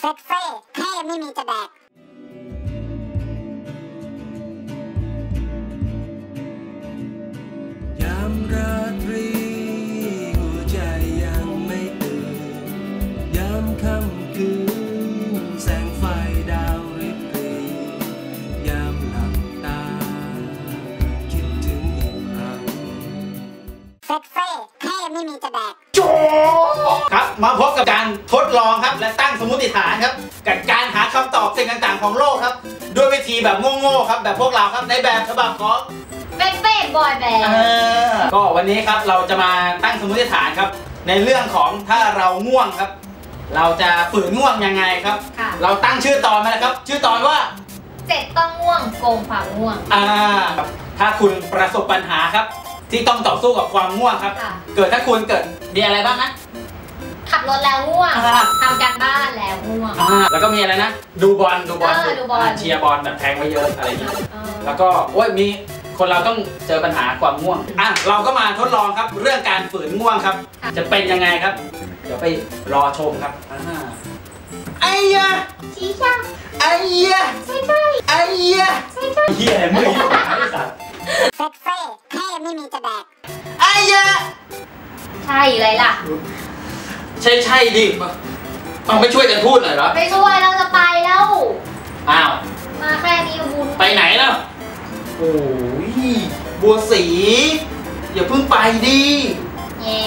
เซ็ตเฟ่เไม่มีจะแดกครับ มาพบกับการทดลองครับ และตั้งสมมติฐานครับ กับการหาคำตอบสิ่งต่างๆ ของโลกครับ ด้วยวิธีแบบโง่ๆครับ แบบพวกเราครับในแบบฉบับของเป็นเฟสบอยแบนด์ก็วันนี้ครับเราจะมาตั้งสมมติฐานครับ ในเรื่องของถ้าเราง่วงครับ เราจะฝืนง่วงยังไงครับค่ะเราตั้งชื่อตอนมาแล้วครับ ชื่อตอนว่าเจ็ดต้องง่วงโกงความง่วง อ่า ถ้าคุณประสบปัญหาครับ ที่ต้องต่อสู้กับความง่วงครับ ค่ะ เกิดถ้าคุณเกิดมีอะไรบ้างนะขับรถแล้วง่วงอ่าทำการบ้านแล้วง่วง อ่าแล้วก็มีอะไรนะ ดูบอลดูบอลเออดูบอลาเชียร์บอลแบบแทงไว้เยอะอะไรอย่างเงี้ย เออแล้วก็โอ้ยมีคนเราต้องเจอปัญหาความง่วงอะเราก็มาทดลองครับเรื่องการฝืนง่วงครับ จะเป็นยังไงครับ เดี๋ยวไปรอชมครับอ่าไอ้ยะชี้ช่างไอ้ยะใช่ใช่ไอ้ยะใช่ใช่เฮียอะไรมือไอ้สัตว์ เซ็ตเฟ่เท่ไม่มีจะแดกไอ้ยะใช่อะไรล่ะ ใช่ใช่ดิต้องไปช่วยกันพูดหน่อยเหรอไปช่วยเราจะไปแล้ว อ้าว มาแค่นี้ก็บุญไปไหนแล้วโอ้ยบัวสีอย่าเพิ่งไปดิแง่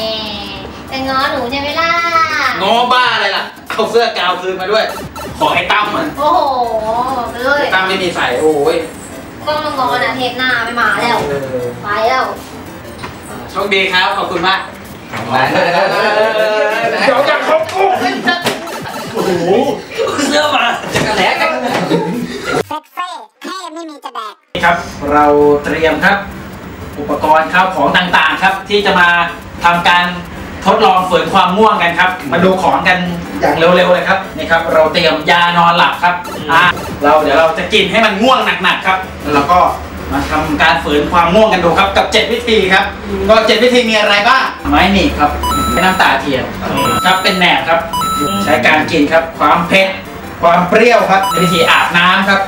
จะง้อหนูใช่ไหมล่ะงอบ้าอะไรล่ะเอาเสื้อกาวคืนมาด้วย ขอให้ตั้มมัน โอ้โหเลยตั้มไม่มีใส่โอ้ย ก็มางอนะเทปหน้าไม่มาแล้วเออไปแล้วโชคดีครับ ขอบคุณมากเดี๋ยวจะเขาโกงโอ้โหเสื้อมาจะกระแหลกกันเซ็ตเฟ่เท่ไม่มีจะแดกครับ เราเตรียมครับ อุปกรณ์ข้าวของต่างๆครับ ที่จะมาทำการ ทดลองฝืนความง่วงกันครับ มาดูของกันอย่างเร็วๆเลยครับนี่ครับ เราเตรียมยานอนหลับครับอ่าเราเดี๋ยวเราจะกินให้มันง่วงหนักๆครับ แล้วเราก็มาทำการฝืนความง่วงกันดูครับ กับ 7 วิธีครับ ก็ 7 วิธีมีอะไรบ้างไม้หนีบครับใช้น้ำตาเทียนครับเป็นแหนบครับ ใช้การกินครับ ความเผ็ดความเปรี้ยวครับ วิธีอาบน้ำครับ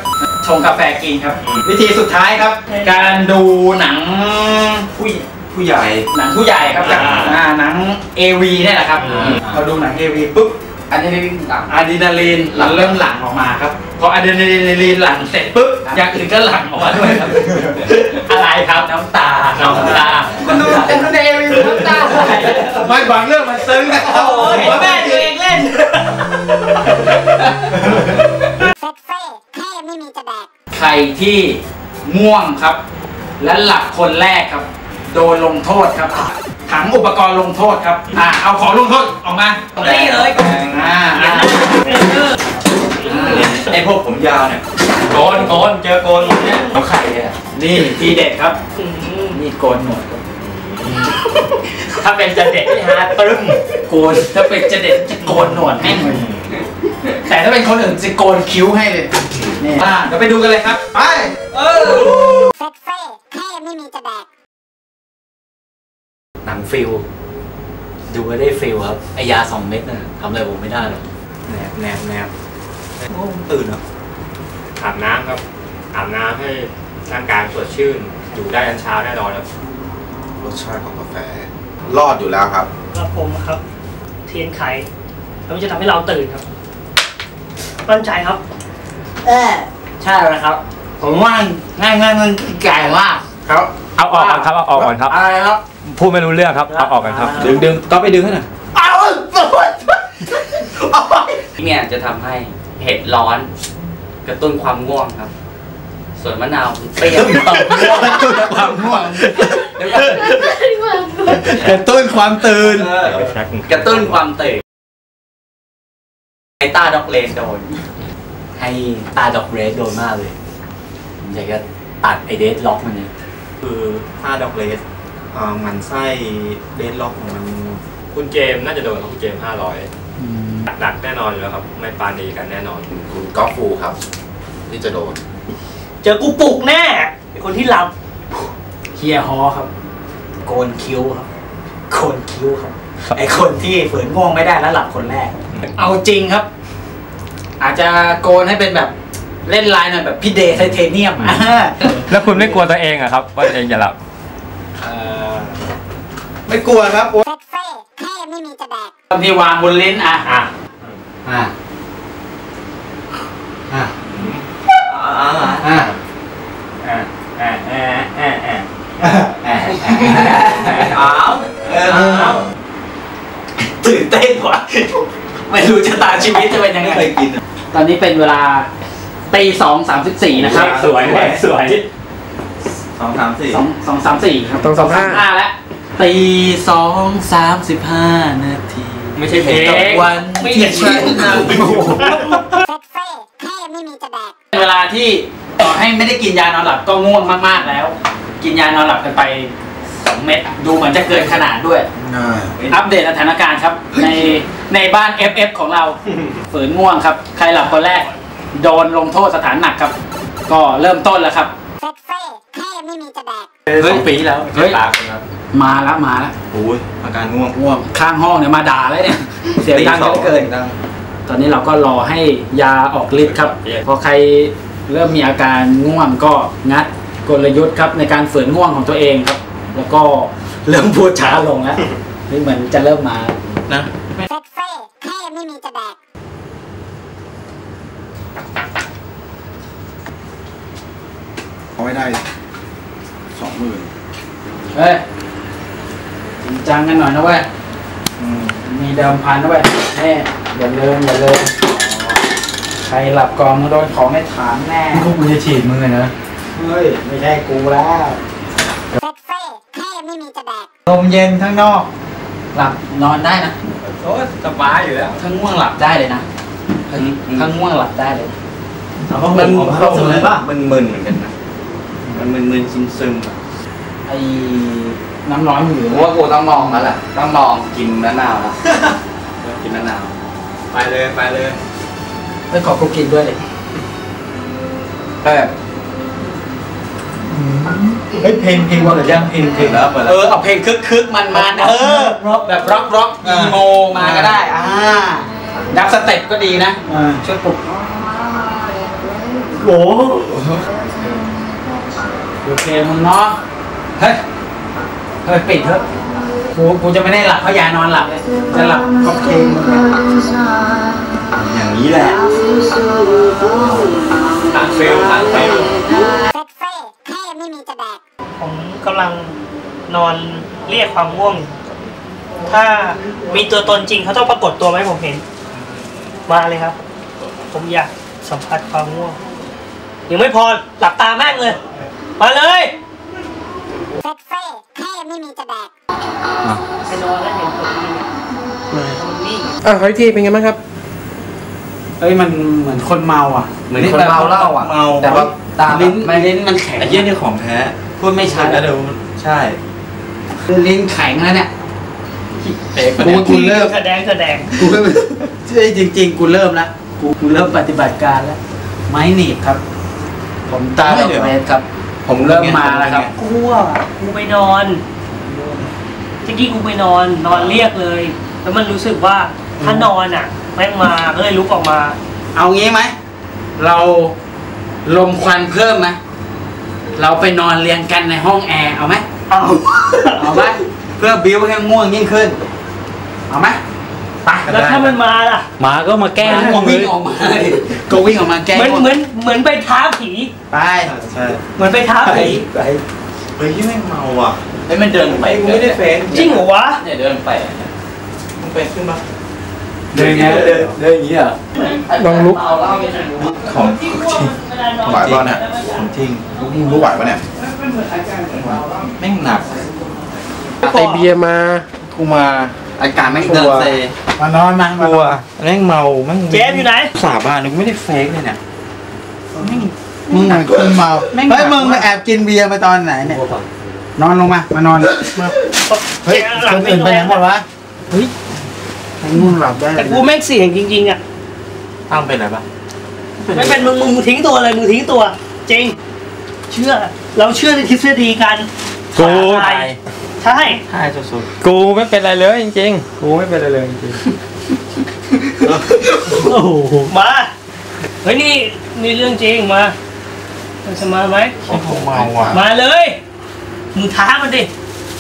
ชงกาแฟกินครับ วิธีสุดท้ายครับ การดูหนังผู้ ผู้ใหญ่ หนังผู้ใหญ่ครับจากอ่า อ่าหนัง AV เนี่ยแหละครับอ่าเราดูหนัง AV ปุ๊บอะดรีนาลีนหลั่งอะดรีนาลีนหลั่งเริ่มหลั่งออกมาครับพออะดรีนาลีนหลั่งเสร็จปุ๊บอย่างอื่นก็หลั่งออกมาด้วยครับ อะไรครับน้ำตาน้ำตาคุณดูคุณดูใน AV น้ำตาไม่บางเรื่องมันซึ้งนะครับเพราะแม่ตัวเองเล่นเซ็ตเฟ่เท่ไม่มีจะแดกใครที่ง่วงครับ และหลับคนแรกครับ โดนลงโทษครับ ถังอุปกรณ์ลงโทษครับ อ่าเอาของลงโทษออกมานี่เลยอ่าอ่าไอพวกผมยาวเนี่ยโกนโกนเจอโกนหมดเนี่ยเอาไข่อะนี่ทีเด็ดครับนี่โกนหนวดครับถ้าเป็นจะเด็ดนี่ฮะตึ้มโกนถ้าเป็นจะเด็ดจะโกนหนวดให้เลยแต่ถ้าเป็นคนอื่นจะโกนคิ้วให้เลยนี่อ่าเดี๋ยวไปดูกันเลยครับ ไปเออเฟ็ดเฟ่เท่ไม่มีจะแดก หนัง feelดูก็ได้ feel ครับไอยาสองเม็ดน่ะทำอะไรผมไม่ได้หรอกแนบแนบแนบโอ้ผมตื่นอะอาบน้ำครับ อาบน้ำให้ร่างกายสดชื่น อยู่ได้ยันเช้าแน่นอนครับรสชาติของกาแฟ รอดอยู่แล้วครับครับผมครับ เทียนไขแล้วมันจะทำให้เราตื่นครับมั่นใจครับ เออใช่แล้วครับ ผมว่าง่ายง่ายเงินไก่มากครับ เอาออกก่อนครับเอาออกก่อนครับ อะไรครับ พูดไม่รู้เรื่องครับเอาออกกันครับ ดึงดึงก็ไปดึงให้หน่อยเอาเนี่ยจะทำให้เห็ดร้อน กระตุ้นความง่วงครับ ส่วนมะนาวเปรี้ยวความง่วงเดี๋ยวก่อนกระตุ้นความตื่นกระตุ้นความตื่นไอตาด็อกเลนโดน ให้ตาด็อกเรสโดนมากเลยผมอยากจะตัดไอเดสล็อกมันเนี่ยคือถ้าดอกเลสเอ่อ มันไส้เดนล็อกของมันคุณเจมส์น่าจะโดนครับคุณเจมส์ห้าร้อยหนักแน่นอนอยู่แล้วครับ ไม่ปานีกันแน่นอน คุณก๊อฟฟูครับ ที่จะโดน เจอกูปลุกแน่ไอ้คนที่หลับเฮียฮอครับ โกนคิ้วครับโกนคิ้วครับ ไอคนที่ฝืนง่วงไม่ได้แล้วหลับคนแรก เอาจริงครับ อาจจะโกนให้เป็นแบบเล่นลายหน่อยแบบพี่เดย์ไทเทเนียมอ่าแล้วคุณไม่กลัวตัวเองอะครับ ว่าตัวเองจะหลับ ไม่กลัวครับโอ้เฟ็ดเฟ่เท่ไม่มีจะแดกตอนที่วางบนลิ้นอะอะอ่าอ่าอ่าอ่าอะอะอะอะอะอ้าวเอออ้าวตื่นเต้นว่ะไม่รู้ชะตาชีวิตจะเป็นยังไงไม่เคยกินตอนนี้เป็นเวลาตีสองสามสิบสี่นะครับ สวยแหวกสวยสองสามสี่สองสองสามสี่ครับสองสามห้าห้าแล้ว ตีสองสามสิบห้านาทีไม่ใช่เพลงกับวันที่ฉันนำเฟ็ดเฟ่เท่ไม่มีจะแดกเป็นเวลาที่ต่อให้ไม่ได้กินยานอนหลับก็ง่วงมากๆแล้ว กินยานอนหลับกันไปสองเม็ดดูเหมือนจะเกินขนาดด้วย อัปเดตสถานการณ์ครับ ในในบ้าน FF ของเรา ฝืนง่วงครับ ใครหลับคนแรก โดนลงโทษสถานหนักครับ ก็เริ่มต้นแล้วครับเซ็ตเฟ่เท่ ไม่มีจะแดกสองปีแล้วเฮ้ยตามครับมาแล้วมาแล้วโอ้ยอาการง่วงง่วงข้างห้องเนี่ยมาด่าแล้วเนี่ย เสียงดังเหลือเกินดังตอนนี้เราก็รอให้ยาออกฤทธิ์ครับ พอใครเริ่มมีอาการง่วงก็งัดกลยุทธ์ครับในการฝืนง่วงของตัวเองครับ แล้วก็เริ่มพูดช้าลงแล้วนี่เหมือนจะเริ่มมานะเซ็ตเฟ่เท่ไม่มีจะแดกเอาไว้ได้ สองหมื่นเฮ้ยจริงจังกันหน่อยนะเว้ยอืมมีเดิมพันนะเว้ยแน่อย่าลืมอย่าลืมใครหลับกองมึงโดนของในฐานแน่ พวกกูจะฉีดมึงเลยนะเฮ้ย ไม่ใช่กูแล้วเซ็ตเฟ่เท่ไม่มีจะแดกลมเย็นข้างนอก หลับนอนได้นะ โอ้ยสบายอยู่แล้วถ้าง่วงหลับได้เลยนะถ้าถ้าง่วงหลับได้เลย เอาผ้ามัห่นมเอาผ้าห่มเลยป่ะมันมึนเหมือนกันนะ มันมึนมึนซึมซึมๆอะไอ้น้ำร้อนอยู่ผมว่ากูต้องมองแล้วแหละต้องมองกินมะนาวแล้วกินมะนาวไปเลยไปเลยไปขอกูกินด้วยเลยก็แบบเฮ้ยเพลงเพลงว่าหรือยังเพลงเพลงแล้วหมดเอแล้วอเอาเพลงคึกคึกมันมันๆเออแบบร็อกร็อก emo มาก็ได้อ่า dubstep ก็ดีนะ อ่าช่วยปลุกโอ้ดู เพลงมึงเนาะ เฮ้ย เฮ้ยปิดเถอะ กูกูจะไม่ได้หลับเพราะยานอนหลับเลยจะหลับเพราะเพลงมึงเนี่ยอย่างนี้แหละทาง feel ทาง feel เฟ็ดเฟ่เท่ไม่มีจะแดก ผมกำลังนอนเรียกความง่วงอยู่ถ้ามีตัวตนจริงเขาต้องปรากฏตัวไหมาให้ผมเห็น มาเลยครับ ผมอยากสัมผัสความง่วง ยังไม่พอหลับตาแม่งเลย มาเลยเซ็ตเฟ่เท่ไม่มีจะแดกไปนอนแล้วเห็นผมนี่มันนิ่งอะขออีกทีเป็นไงบ้างครับเฮ้ยมันเหมือนคนเมาอะ เหมือนคนเมาเหล้าอะเมาแต่ว่าตาลิ้นไม่ลิ้นมันแข็งไอ้เยี่ยนี่ของแท้ พูดไม่ชัดแล้วเดี๋ยวใช่ลิ้นแข็งแล้วเนี่ยเป๊กกูกูเริ่มแสดงแสดงกูเริ่มเฮ้ยจริงๆกูเริ่มแล้วกูกูเริ่มปฏิบัติการแล้วไม้หนีบครับ ผมตาดอกเรสครับ ผมเริ่มมาแล้วครับกูอะกูไปนอนเมื่อกี้กูไปนอนนอนเรียกเลย แล้วมันรู้สึกว่าถ้านอนอะแม่งมาก็เลยลุกออกมา เอางี้ไหมเราลมควันเพิ่มไหมเราไปนอนเรียงกันในห้องแอร์เอาไหมเอาเอาไหมเพื่อบิ้วให้ง่วงยิ่งขึ้น เอาไหม ไปแล้วถ้ามันมาล่ะหมาก็มาแก้ก็ง่วงเลวิ่งยออกมาดิก็วิ่งออกมาแก้เหมือนง่วงเหมือนเหมือนไปท้าผีไปใช่เหมือนไปท้าผีเฮ้ยที่แม่งเมาอะไอ้ยมันเดินไปกูไม่ได้เฟกจริงเหรอวะเนี่ยเดินไปมึงเป็นขึ้นมาเดินไงเดินเดินอย่างนี้เหรอลองลุกเมาเหล้าไม่ใช่รู้ของจริงไหวป่ะเนี่ยของจริงมึงรู้ไหวป่ะเนี่ยแม่งหนักไอเบียร์มากูมา อาการไม่เดินเซมานอนมากลัวแม่งเมาแม่งเจมส์อยู่ไหน สาบานเลยกูไม่ได้เฟกเลยเนี่ยแม่งมึงเหมือนคนเมาแม่งเฮ้ยหนักมึงไปแอบกินเบียร์มาตอนไหนเนี่ยนอนลงมามานอนเฮ้ยหลัคงนไม่อื่นนไปอนไหนหมดวะเฮ้ยให้ง่วงหลับได้แต่กูแม่งเสี่ยงจริงๆอะตั้มเป็นอะไรปะไม่เป็นมึงมึงมึงทิ้งตัวเลยมึงทิ้งตัว จริง เชื่อ เราเชื่อในทฤษฎีกันกู ตายใช่ ใช่สุดกูไม่เป็นไรเลยจริงๆ กูไม่เป็นไรเลยจริงโอ้โหมา เฮ้ยนี่นี่เรื่องจริงมามันจะมาไหมผมเมาอะมาเลย มึงท้ามันดิ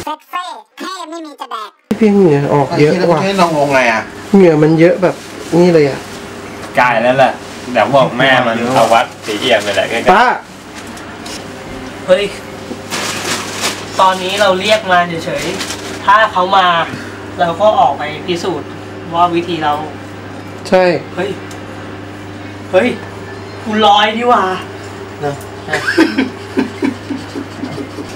เซ็ตเฟ่เท่ไม่มีจะแดกพี่เหงื่อออกเยอะที่เราว่ะให้น้องลงไงอะเหงื่อมันเยอะแบบนี่เลยอะกายนั่นแหละเดี๋ยวบอกแม่มันเอาวัดสีเอี่ยมไปแหละใกล้ป้า เฮ้ย ตอนนี้เราเรียกมาเฉยๆ ถ้าเขามา เราก็ออกไปพิสูจน์ว่าวิธีเรา ใช่ เฮ้ย เฮ้ยกูลอยดีกว่า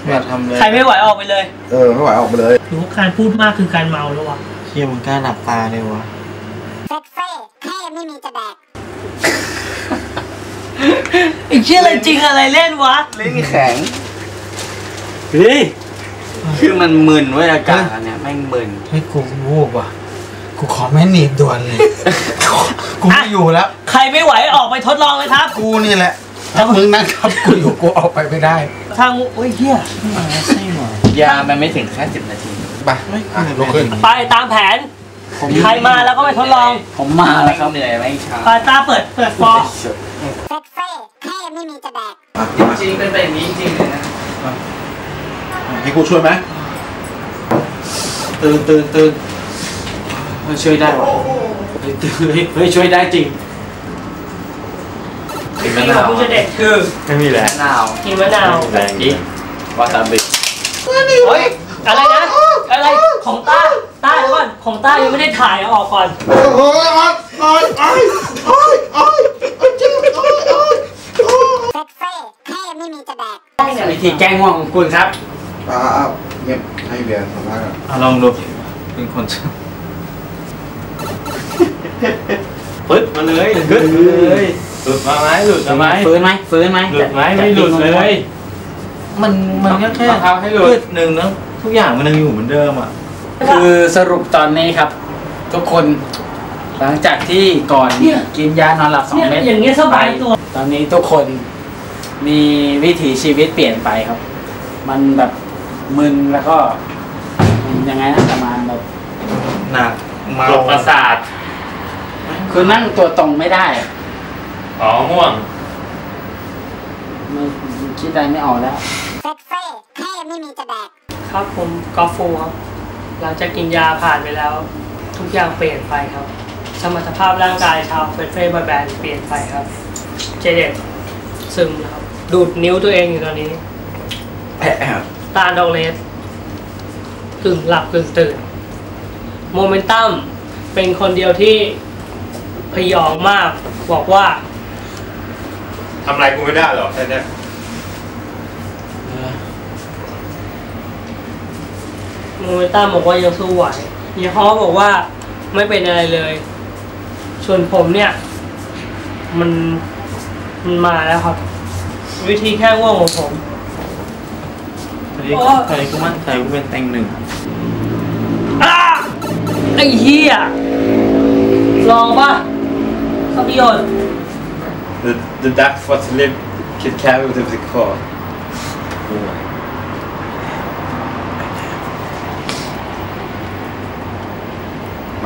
อย่าทำเลย ใครไม่ไหวออกไปเลย เออไม่ไหวออกไปเลยหรือว่าการพูดมากคือการเมาแล้ววะเฮียมึงกล้าหลับตาเลยวะเซ็ตเฟ่เท่ไม่มีจะแดก ไอ้เชี่ยอะไรจริงอะไรเล่นวะ เล่นแข็ง เฮ้ย คือมันมึนเว้ยอากาศอันเนี้ยแม่งมึนให้กูวูบว่ะ กูขอแม่หนีบด่วนเลย กูไม่อยู่แล้ว ใครไม่ไหวออกไปทดลองเลยครับ กูนี่แหละถ้ามึงนั่งทับกูอยู่กูออกไปไม่ได้ทางโอ้ยเฮียยามันไม่ถึงแค่สิบนาที ไปอะลุกขึ้น ไปตามแผน ใครมาแล้วก็ไปทดลอง ผมมาแล้วครับเหนื่อยไม่ช้าไปตาเปิดเปิดฟอร์เซ็ตเฟ่เท่ไม่มีจะแดกจริงๆเป็นแบบนี้จริงๆเลยนะให้กูช่วยไหมตื่นตื่นตื่นเฮ้ยช่วยได้วะเฮ้ยตื่นเฮ้ยเฮ้ยช่วยได้จริงสิ่งของคุณจะเด็ดคือไม่มีแรงมะนาวกินมะนาวแรงอีกวาซาบิเฮ้ยอะไรนะ อะไรของต้าต้าเดี๋ยวก่อนของต้ายังไม่ได้ถ่ายเอาออกก่อนโอ้โหอ้ยอ้ยอ้ยอ้ยอ้ยโอ้ยจิ้มอ้ยอ้ยโอ้ยเซ็ตเฟ่เท่ไม่มีจะแดกวิธีแก้ง่วงของคุณครับอ่าอ่าเงียบให้เบียร์สัมภาษณ์ก่อนอะลองดูเป็นคนชอบปึ๊ดมาเลยกึดเลยหลุดมาไหมหลุดมาไหมฟื้นไหมฟื้นไหมหลุดไหมไม่หลุดเลย มันมันก็แค่บังคับให้หลุดหนึ่งแล้ว ทุกอย่างมันยังอยู่เหมือนเดิมอะ คือสรุปตอนนี้ครับ ทุกคนหลังจากที่ก่อนเนี่ย กินยานอนหลับสองเนี่ยเม็ดอย่างเงี้ยสบายตัว ตอนนี้ทุกคนมีวิถีชีวิตเปลี่ยนไปครับ มันแบบมึนแล้วก็ยังไงนะประมาณแบบหนักเมาหลบประสาทคือนั่งตัวตรงไม่ได้อ๋อห่วง ไม่คิดอะไรไม่ออกแล้วเฟ็ดเฟ่เท่ไม่มีจะแดก ครับผมกอล์ฟโฟครับหลังจากกินยาผ่านไปแล้ว ทุกอย่างเปลี่ยนไปครับ สมรรถภาพร่างกายชาวเฟ็ดเฟ่บอยแบนด์เปลี่ยนไปครับ เจเด็ดซึมนะครับ ดูดนิ้วตัวเองอยู่ตอนนี้ ตาดอกเลสกึ่งหลับกึ่งตื่น โมเมนตัมเป็นคนเดียวที่พยองมากบอกว่า ทำอะไรกูไม่ได้หรอกแค่เนี้ย โมเมนตัมบอกว่ายังสู้ไหวเฮียฮอบอกว่าไม่เป็นอะไรเลย ส่วนผมเนี่ย มันมันมาแล้วครับ วิธีแค่ง่วงของผมตอนนี้ตอนนี้กูมั่นใจกูเป็นแตงหนึ่งอ้าไอ้เหี้ยลองป่ะสักประโยชน์ The the duck for sleep Kit Kat with the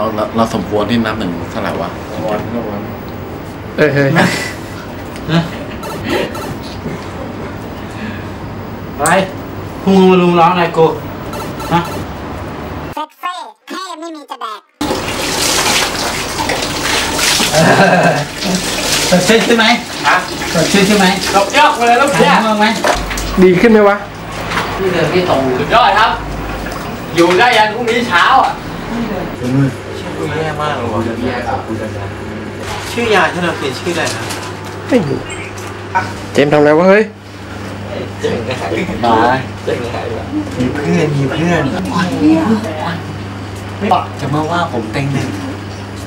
เราเราเราสมควรที่นับหนึ่งเท่าไหร่วะวันละวันเอ้ยเฮ้ยอะไรพวกมึงมาลุมร้องอะไรกูฮะเซ็ตเฟ่เท่ไม่มีจะแดกสดชื่นใช่ไหมฮะสดชื่นใช่ไหมลบยอกมาเลยลบหายยากง่วงไหมดีขึ้นไหมวะที่เดินที่ตรงสุดยอดครับ อยู่ได้ยันพรุ่งนี้เช้าอะ ชื่อกูแย่มากเลยว่ะชื่อยาที่เราเปลี่ยนชื่ออะไรนะไม่รู้เจมส์ทำอะไรวะเฮ้ยมามีเพื่อนมีเพื่อนจะมาว่าผมเต็งหนึ่ง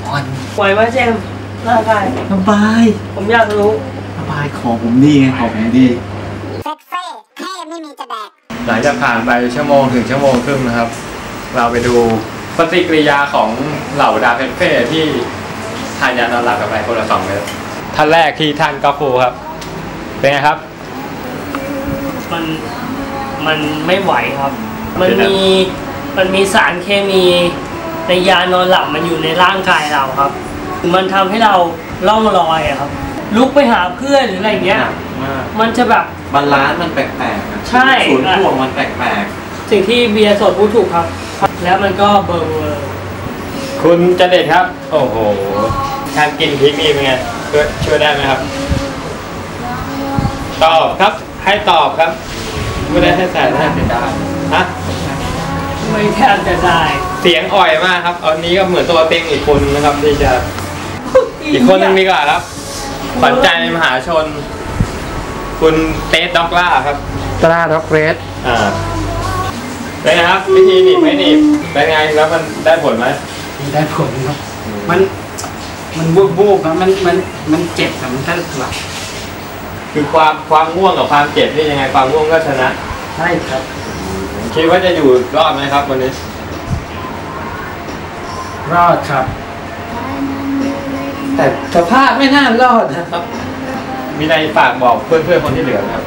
อ่อนไหวไหมเจมส์ร่างกายสบาย ผมอยากรู้สบายของผมดีไงของผมดีเซ็ตเฟ่เท่ไม่มีจะแดกหลังจากผ่านไปชั่วโมงถึงชั่วโมงครึ่งนะครับ เราไปดู ปฏิกิริยาของเหล่าดาเฟ็ดเฟ่ที่ทานยานอนหลับกันไปคนละสองเม็ดท่านแรกที่ท่านกอฟูครับ เป็นไงครับ มันมันไม่ไหวครับ มันเดี๋ยวนะมีมันมีสารเคมีในยานอนหลับมันอยู่ในร่างกายเราครับ มันทำให้เราล่องลอยอะครับ ลุกไปหาเพื่อนหรืออะไรเงี้ยหนักมากมันจะแบบ balance มันแปลกๆอะใช่ศูนย์ถ่วงมันแปลกสิ่งที่เบียร์สดพูดถูกครับ แล้วมันก็เบลอร์คุณจเด็ดครับ โอ้โหการกินพริกนี่เป็นไงช่วยช่วยได้ไหมครับ ตอบครับ ให้ตอบครับ ไม่ได้ให้ใส่ๆนะน่าจะได้ฮะไม่แทบจะได้ เสียงอ่อยมากครับอันนี้ก็เหมือนตัวเต็งอีกคนนะครับที่จะ อีกคนหนึ่งดีกว่าครับขวัญใจมหาชน คุณเตสด็อกล่าครับตราด็อกเรสอ่า เป็นไงครับ วิธีหนีบไม่หนีบเป็นไงแล้วมันได้ผลไหมได้ผลครับ มัน มันบูบบูบนะมันมันมันเจ็บแต่มันก็หลับคือความความง่วงกับความเจ็บนี่ยังไงความง่วงก็ชนะใช่ครับ คิดว่าจะอยู่รอดไหมครับวันนี้ รอดครับ แต่สภาพไม่น่ารอดนะครับ มีอะไรฝากบอกเพื่อนๆคนที่เหลือไหมครับ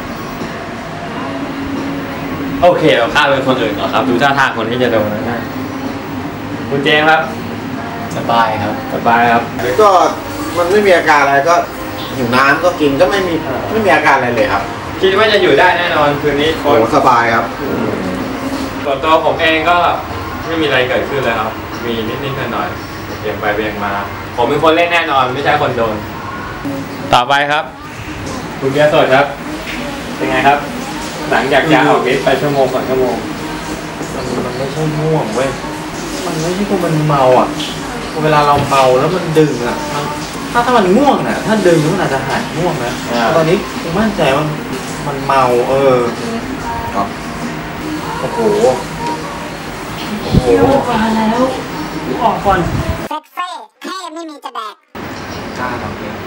โอเคเราข้ามเป็นคนอื่นก่อนครับ ดูท่าทางคนที่จะโดนนะ คุณเจมส์ครับ สบายครับ สบายครับ ก็มันไม่มีอาการอะไรก็หิวน้ำก็กินก็ไม่มีไม่มีอาการอะไรเลยครับ คิดว่าจะอยู่ได้แน่นอนคืนนี้คโอ้นสบายครับส่วนตัวผมเองก็ไม่มีอะไรเกิดขึ้นเลยครับ มีนิดๆหน่อยๆเบี่ยงไปเบี่ยงมา ผมเป็นคนเล่นแน่นอนไม่ใช่คนโดน ต่อไปครับ คุณเบียร์สดครับ เป็นไงครับ หลังจากยาออกฤทธิ์ไปชั่วโมงสองชั่วโมง มันมันไม่ใช่ง่วงเว้ย มันไม่ใช่ว่ามันเมาอะ เวลาเราเมาแล้วมันดึงอะมันถ้าถ้ามันง่วงน่ะ ถ้าดึงมันอาจจะหายง่วงนะอ่า ตอนนี้ผมมั่นใจว่ามันเมาเออครับโอ้โหโอ้โหเที่ยวมาแล้วกูออกก่อนเซ็ตเฟ่เท่ไม่มีจะแดกกล้าทำเลย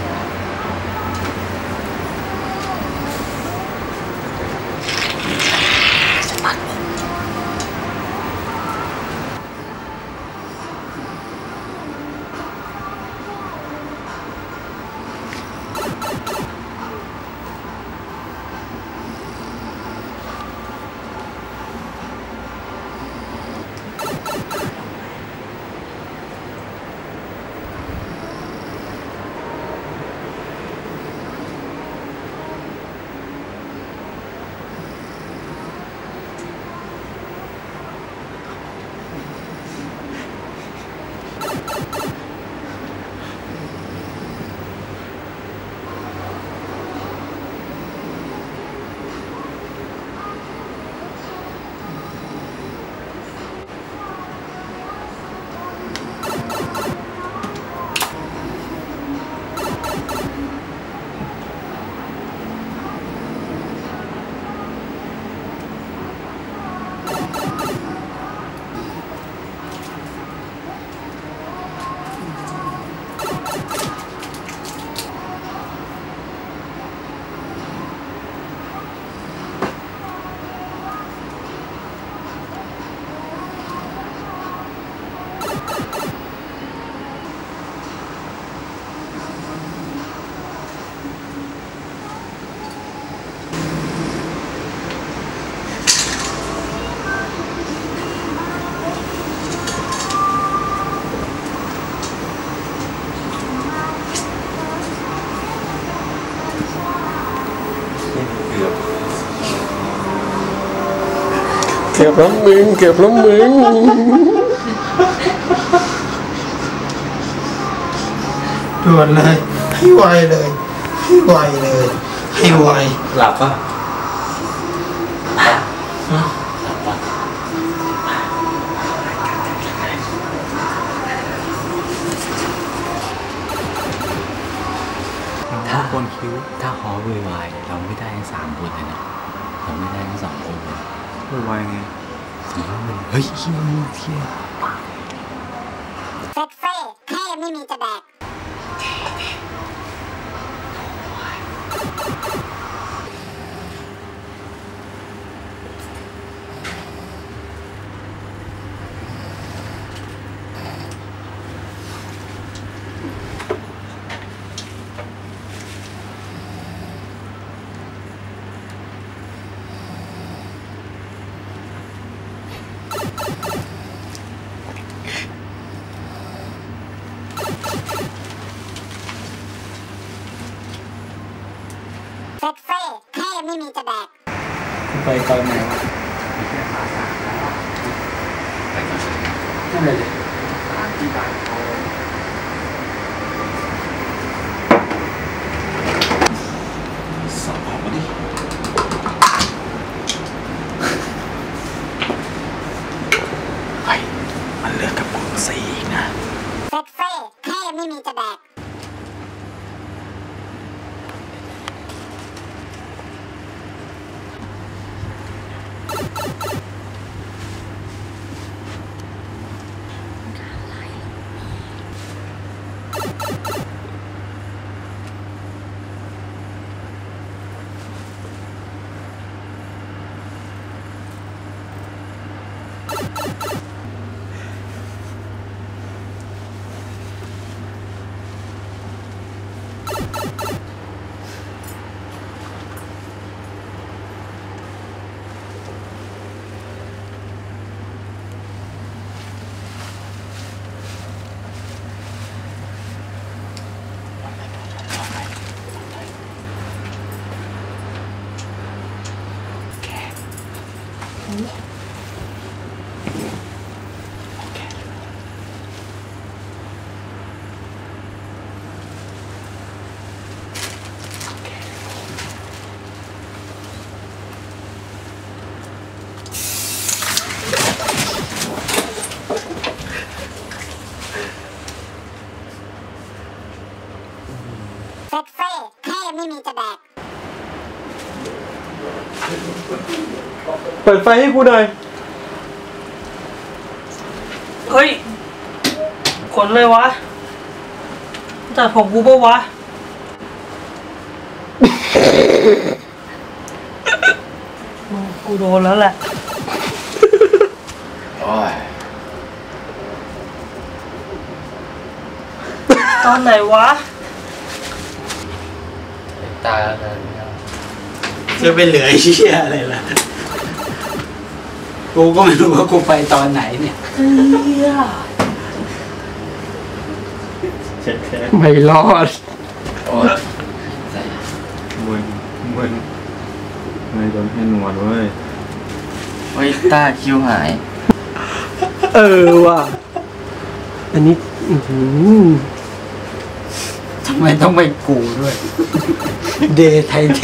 ก่อนเลยเก็บแล้วมึงเก็บแล้วมึงด่วนเลยให้ไวเลยให้ไวเลยให้ไวหลับปะถ้าคนคิ้วถ้าฮอวุ่นวาย วุ่นวายไง ไม่มีจะแดกไปตอนไหนวะนั่นเลยดิสอบออกมาดิ เฟ็ดเฟ่เท่ไม่มีจะแดก เฟ็ดเฟ่เท่ไม่มีจะแดก เปิดไฟให้กูหน่อย เฮ้ย ขนเลยวะจัดผมกูปะวะ กูโดนแล้วแหละ โอ้ยตอนไหนวะ ตายแล้วนะ จะไปเหลือไอ้เชี่ยอะไรล่ะ กูก็ไม่รู้ว่ากูไปตอนไหนเนี่ยไม่รอดโอ้ยมึนมึนไม่โดนให้หนวดเว้ยโอ้ยตาคิ้วหาย เออว่ะ อันนี้อื้อหือทำไมต้องไปกูด้วย เดย์ไทยเท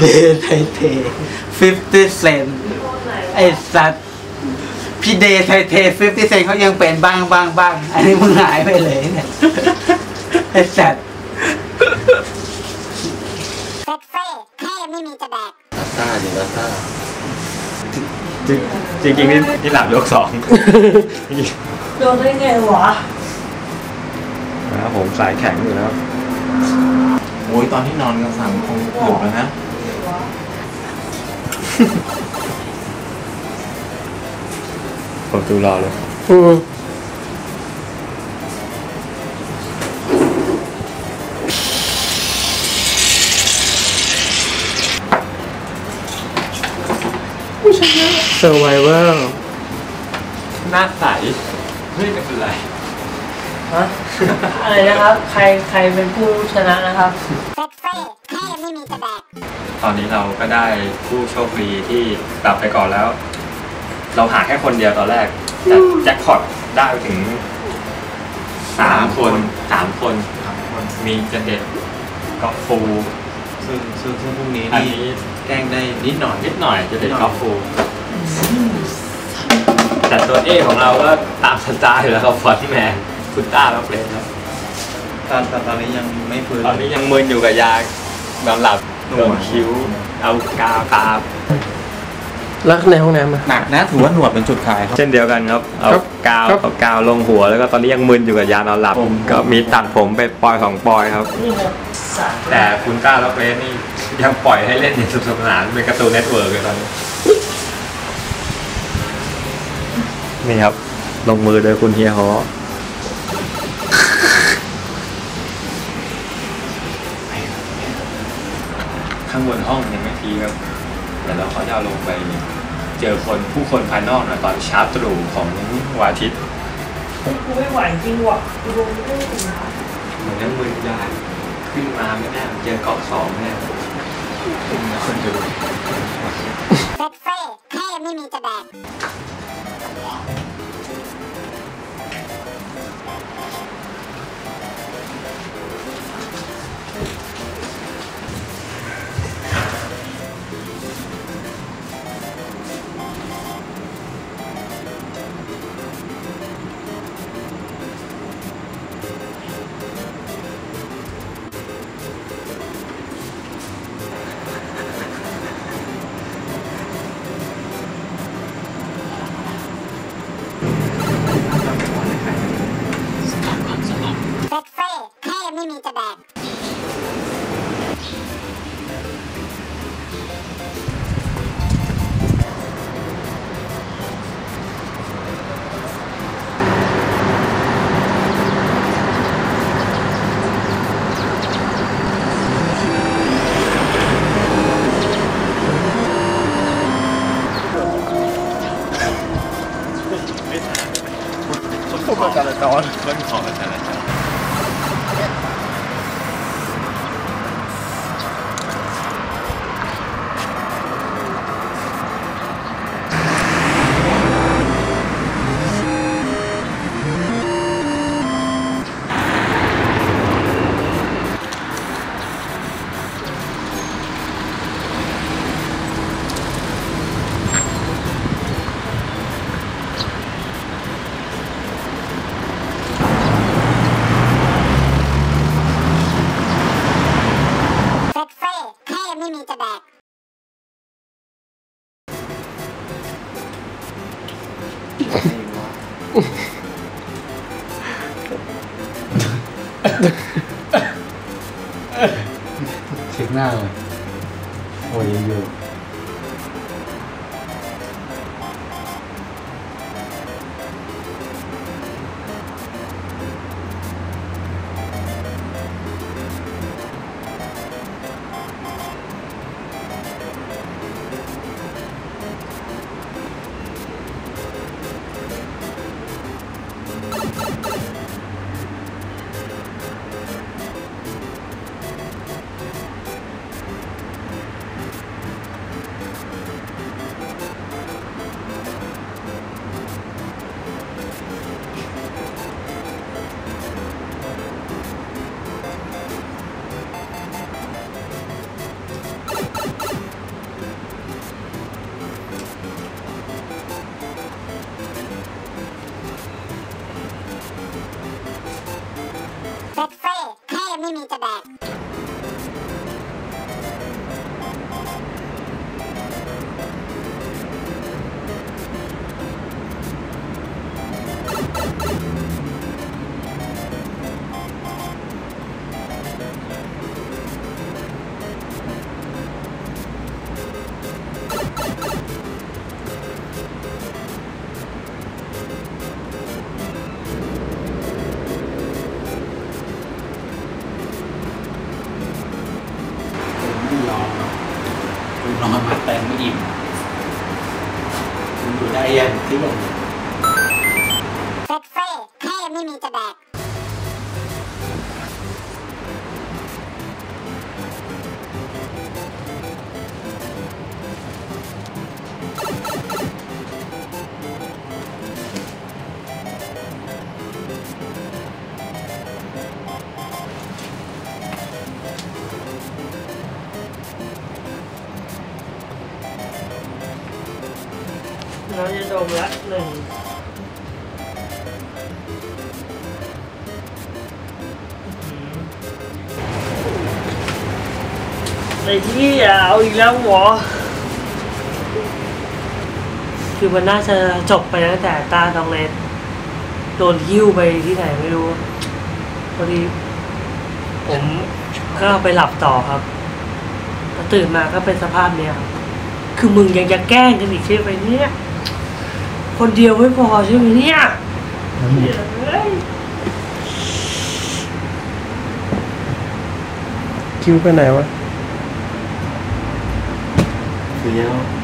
เดย์ไทยเทฟิฟตี้เซน ไอ้สัตว์พี่เดย์ไทยเทฟิฟตี้เซนเขายังเป็นบ้างบ้างบ้างอันนี้มึงหายไปเลยเนี่ยไอ้สัตว์เฟ็ดเฟ่เท่ไม่มีจะแดกลาต้าดิลาต้าจริงจริงๆนี่นี่หลับยกสอง โดนได้ไงวะนะครับผมสายแข็งอยู่แล้ว โอ้ยตอนที่นอนกันสั่งคงหลุดแล้วนะ ผมดูรอเลยอืมเซอร์ไวเวอร์หน้าใสเฮ้ยไม่เป็นไร ฮะ อะไรนะครับ ใครใครเป็นผู้ชนะนะครับ ตอนนี้เราก็ได้ผู้โชคดีที่กลับไปก่อนแล้ว เราหาแค่คนเดียวตอนแรก แต่แจ็คพอตได้ไปถึงสามคนสามคน มีเจเด็ดก็ฟู ซึ่งซึ่งซึ่งพรุ่งนี้อันนี่นี้แกล้งได้นิดหน่อยนิดหน่อยเจเด็ดก็ฟู แต่ตัวเอของเราก็ตามสไตล์อยู่แล้วครับฟอนต์แมนคุณต้าแล้วเพลนครับ ตอนตอนตอนนี้ยังไม่ฟื้นตอนนี้ยังมึนอยู่กับยานอนหลับโดนคิ้ว เอากาวกาบ แล้วในห้องน้ำอะ หนักนะถือว่าหนวดเป็นจุดขายครับ เช่นเดียวกันครับ เอาครับกาวครับ เอากาวลงหัวแล้วก็ตอนนี้ยังมึนอยู่กับยานอนหลับ ผม ก็มีตัดผมไปปล่อยสองปล่อยครับนี่หกสามแต่คุณต้าแล้วเพลนนี่ยังปล่อยให้เล่นอย่างสนุกสนานเป็นการ์ตูนเน็ตเวิร์กเลยตอนนี้ นี่ครับ ลงมือโดยคุณเฮียฮอข้างบนห้องยังไม่ทีครับ แต่เราเขาจะเอาลงไปเจอคนผู้คนภายนอกหน่อยตอนเช้าตรู่ของวันอาทิตย์กูไม่ไหวจริงว่ะกูลงไม่ได้ถึงเหมือนนั่งมือได้ขึ้นมาไม่แน่เจอเกาะสองแน่คนดูเซ็ตเฟ่เท่ไม่มีจะแดก ไอ้ที่เอาอีกแล้วหมอคือมันน่าจะจบไปตั้งแต่ตาตองเลนโดนหิ้วไปที่ไหนไม่รู้พอดีผมก็ไปหลับต่อครับแล้วตื่นมาก็เป็นสภาพเนี้ยครับคือมึงยังจะแกล้งกันอีกใช่ไหมเนี่ยคนเดียวไม่พอใช่ไหมเนี่ยเหี้ยเอ้ยคิวไปไหนวะ เดี๋ยว